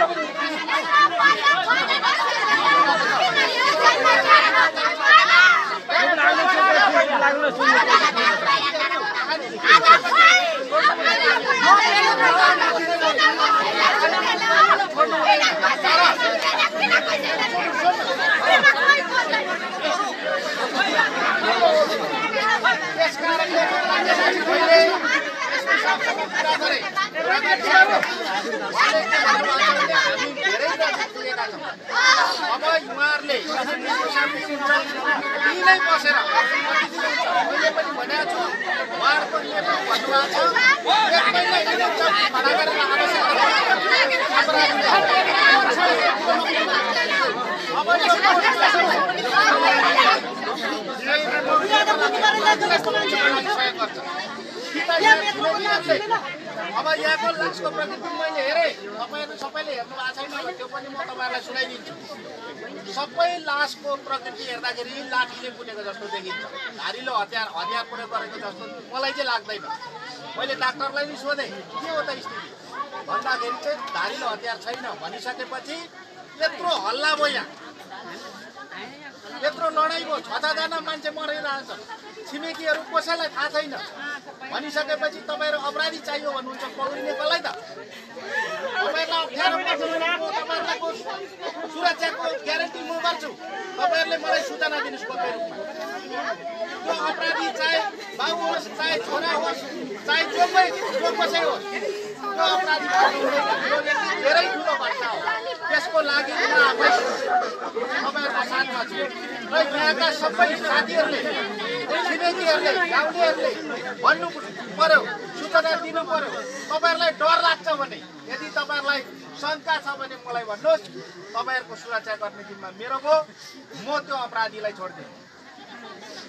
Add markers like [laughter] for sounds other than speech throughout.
अब उहाँहरूले यहीँ बसेर मैले पनि भनेको छु उहाँहरूको नियममा भन्नुभएको अब यहाँको लासको प्रकृति मैले हेरेँ। तपाईँहरू सबैले हेर्नु भएको छैन त्यो पनि म तपाईँहरूलाई सुनाइदिन्छु। सबै लासको प्रकृति हेर्दाखेरि लाठीले बुनेको जस्तो देखिन्छ। धारिलो हतियार हतियार प्रयोग गरेको जस्तो मलाई चाहिँ लाग्दैन। मैले डाक्टरलाई नि सोधेँ के हो त स्थिति? भन्दाखेरि चाहिँ धारिलो हतियार छैन भनिसकेपछि यत्रो हल्ला भयो यहाँ यत्रो लडाइँ भयो छ छजना मान्छे मरिरहेछ छिमेकीहरू कसैलाई थाहा छैन। भनिसकेपछि तपाईँहरू अपराधी चाहियो भन्नुहुन्छ पौडिने कसलाई त। तपाईँहरूलाई अप्ठ्यारो तपाईँहरूलाई गर्छु। तपाईँहरूले मलाई सूचना दिनुहोस् पक्कै रूपमा त्यो अपराधी चाहे बाउ होस् चाहे छोरा होस् चाहे जो पनि जो कसै होस् त्यो अपराधी धेरै ठुलो घटना हो। त्यसको लागि म आफै तपाईँहरूको साथमा छु। र यहाँका सबै साथीहरूले छिमेकीहरूले गाउँलेहरूले भन्नु पर्यो सूचना दिनु पर्यो। तपाईँहरूलाई डर लाग्छ भने यदि तपाईँहरूलाई शङ्का छ भने मलाई भन्नुहोस् तपाईँहरूको सुरक्षा गर्ने जिम्मा मेरो भयो म त्यो अपराधीलाई छोडिदिन्छु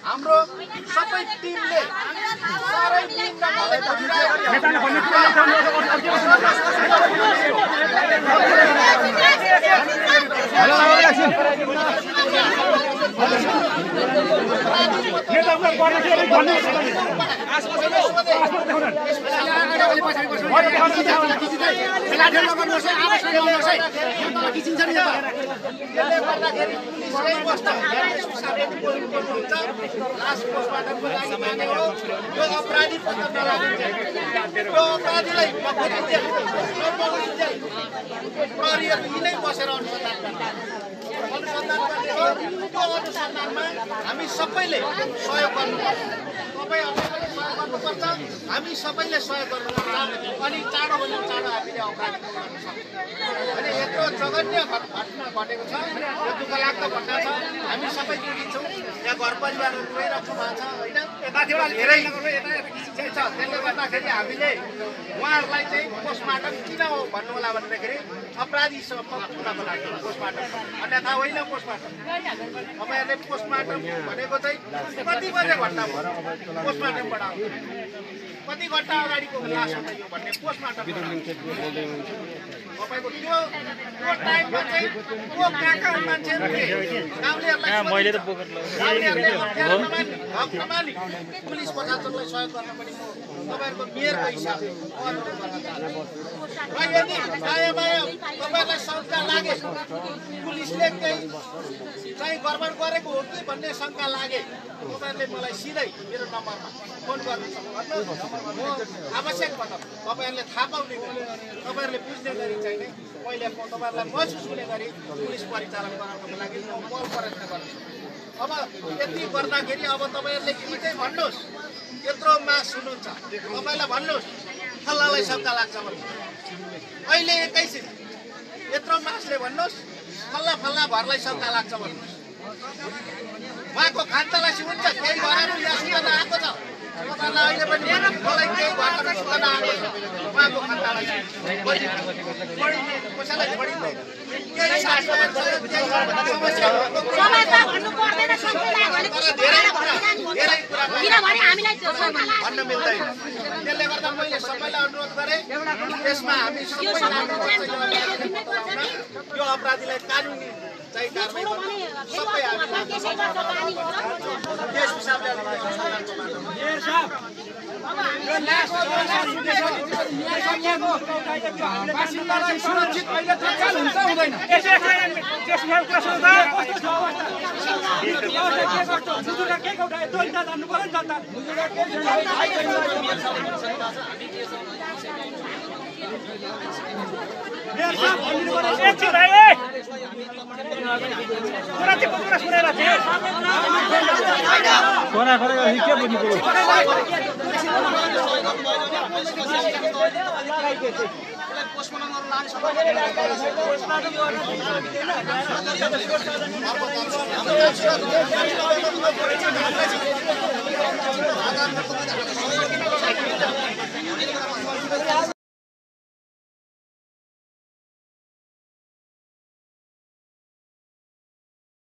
हाम्रो सबै टिमले साह्रै टिम त्यसले गर्दाखेरि पुलिसकै बस्छ एसपी साहबले पनि बोल्नुहुन्छ लास्ट पोस्टमार्टमको लागि मानेको हो यो अपराधी अपराधीलाई यिनै बसेर अनुसन्धान अनुसन्धान गर्ने हो हामी सबैले सहयोग गर्नुपर्छ। गर्नुपर्छ। हामी सबैले सहयोग गर्नुपर्छ। अनि चाँडोभन्दा चाँडो हामीले अपराधी अनि यत्रो जघन्य घट- घटना घटेको छ यो दुःख लाग्दो घटना छ। हामी सबै जोडिन्छौँ यहाँ घर परिवारहरू रोइरहेको भएको छ होइन धेरै चाहिँ छ। त्यसले गर्दाखेरि हामीले उहाँहरूलाई चाहिँ पोस्टमार्टम किन हो भन्नु होला भन्दाखेरि अपराधी पुनको लागि पोस्टमार्टम अन्यथा होइन पोस्टमार्टम तपाईँहरूले पोस्टमार्टम भनेको चाहिँ कति बजे घटना भयो पोस्टमार्टमबाट कति घन्टा अगाडिको लास हो त यो भन्ने पोस्टमार्टम तपाईँको त्यो त्यो टाइममा चाहिँ को कहाँ कहाँ मान्छेहरू थिए। गाउँलेहरूलाई मैले त गाउँलेहरूले अप्ठ्यारो [laughs] नमानी हक नमानी पुलिस प्रशासनलाई सहयोग गर्न पनि म तपाईँहरूको मेयरको हिसाबले म अनुरोध गर्न चाहन्छु। र यदि दायाँ बायाँ तपाईँहरूलाई शङ्का लागे पुलिसले केही चाहिँ गडबड गरेको हो कि भन्ने शङ्का लागे तपाईँहरूले मलाई सिधै मेरो नम्बरमा फोन गर्नु सक्नुहुन्छ आवश्यक पर्दा तपाईँहरूले थाहा पाउने गरी तपाईँहरूले बुझ्ने गरी चाहिँ नै मैले तपाईँहरूलाई महसुस हुने गरी पुलिस परिचालन गराउनको लागि म प्रयत्न गर्छु। अब यति गर्दाखेरि अब तपाईँहरूले के चाहिँ भन्नुहोस्। यत्रो मास हुनुहुन्छ। तपाईँलाई भन्नुहोस् फल्लालाई शङ्का लाग्छ भन्नु। अहिले एकैछिन। यत्रो मासले भन्नुहोस् फल्ला फल्ला भरलाई शङ्का लाग्छ भन्नुहोस्। उहाँको खानतलासी हुन्छ केही भएर आएको छ। अहिले पनि मलाई केही आएको छ उहाँको कसैलाई छोडिँदैन केही भन्नु मिल्दैन त्यसले गर्दा मैले सबैलाई अनुरोध गरेँ यसमा हामी यो अपराधीलाई। कानुनी चाहिँ सबै हामी त्यस हिसाबले सुरक्षित अहिले तत्काल हुन्छ हुँदैन छ अवस्था खरा के बुझ्नु पोस्टमार्टम गर्न